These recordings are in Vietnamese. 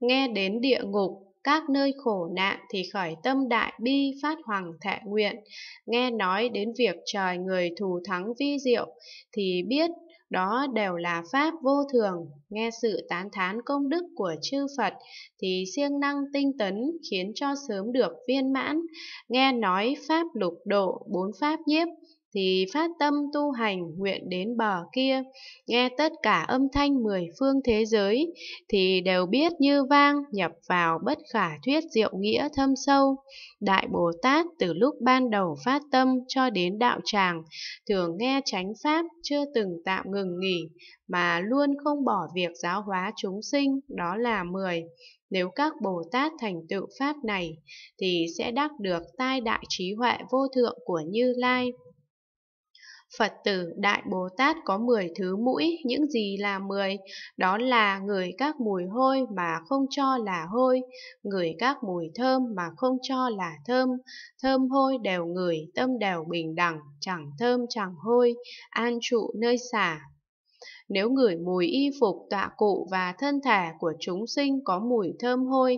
nghe đến địa ngục, các nơi khổ nạn thì khởi tâm đại bi phát hoàng thệ nguyện. Nghe nói đến việc trời người thù thắng vi diệu thì biết đó đều là pháp vô thường. Nghe sự tán thán công đức của chư Phật thì siêng năng tinh tấn khiến cho sớm được viên mãn. Nghe nói pháp lục độ, bốn pháp nhiếp thì phát tâm tu hành nguyện đến bờ kia, nghe tất cả âm thanh mười phương thế giới thì đều biết như vang nhập vào bất khả thuyết diệu nghĩa thâm sâu. Đại Bồ Tát từ lúc ban đầu phát tâm cho đến đạo tràng, thường nghe chánh pháp chưa từng tạm ngừng nghỉ mà luôn không bỏ việc giáo hóa chúng sinh, đó là mười. Nếu các Bồ Tát thành tựu pháp này thì sẽ đắc được tai đại trí huệ vô thượng của Như Lai. Phật tử Đại Bồ Tát có 10 thứ mũi, những gì là 10? Đó là ngửi các mùi hôi mà không cho là hôi, ngửi các mùi thơm mà không cho là thơm, thơm hôi đều ngửi, tâm đều bình đẳng, chẳng thơm chẳng hôi, an trụ nơi xả. Nếu ngửi mùi y phục, tọa cụ và thân thể của chúng sinh có mùi thơm hôi,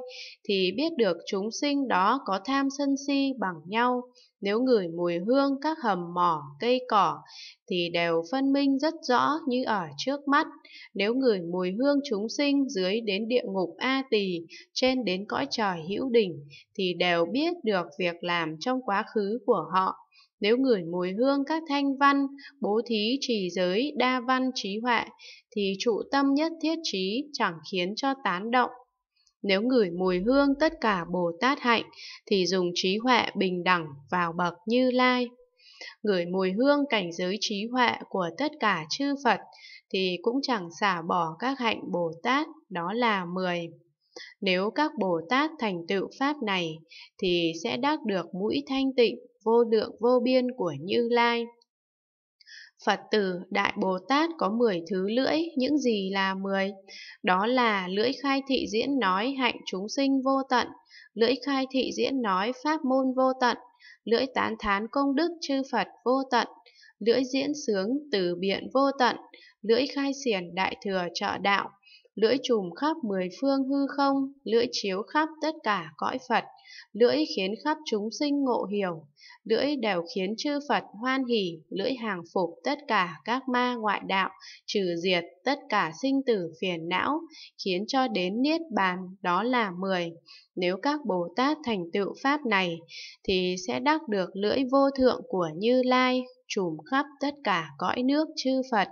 thì biết được chúng sinh đó có tham sân si bằng nhau. Nếu ngửi mùi hương các hầm mỏ, cây cỏ thì đều phân minh rất rõ như ở trước mắt. Nếu ngửi mùi hương chúng sinh dưới đến địa ngục A Tỳ, trên đến cõi trời hữu đỉnh thì đều biết được việc làm trong quá khứ của họ. Nếu ngửi mùi hương các thanh văn, bố thí trì giới, đa văn trí huệ thì trụ tâm nhất thiết trí chẳng khiến cho tán động nếu ngửi mùi hương tất cả Bồ Tát hạnh thì dùng trí huệ bình đẳng vào bậc Như Lai. Ngửi mùi hương cảnh giới trí huệ của tất cả chư Phật thì cũng chẳng xả bỏ các hạnh Bồ Tát, đó là 10. Nếu các Bồ Tát thành tựu pháp này thì sẽ đắc được mũi thanh tịnh vô lượng vô biên của Như Lai. Phật tử Đại Bồ Tát có 10 thứ lưỡi, những gì là 10? Đó là lưỡi khai thị diễn nói hạnh chúng sinh vô tận, lưỡi khai thị diễn nói pháp môn vô tận, lưỡi tán thán công đức chư Phật vô tận, lưỡi diễn sướng từ biện vô tận, lưỡi khai xiển đại thừa trợ đạo, lưỡi trùm khắp mười phương hư không, lưỡi chiếu khắp tất cả cõi Phật, lưỡi khiến khắp chúng sinh ngộ hiểu, lưỡi đều khiến chư Phật hoan hỷ, lưỡi hàng phục tất cả các ma ngoại đạo, trừ diệt tất cả sinh tử phiền não, khiến cho đến niết bàn, đó là mười. Nếu các Bồ Tát thành tựu pháp này, thì sẽ đắc được lưỡi vô thượng của Như Lai, trùm khắp tất cả cõi nước chư Phật.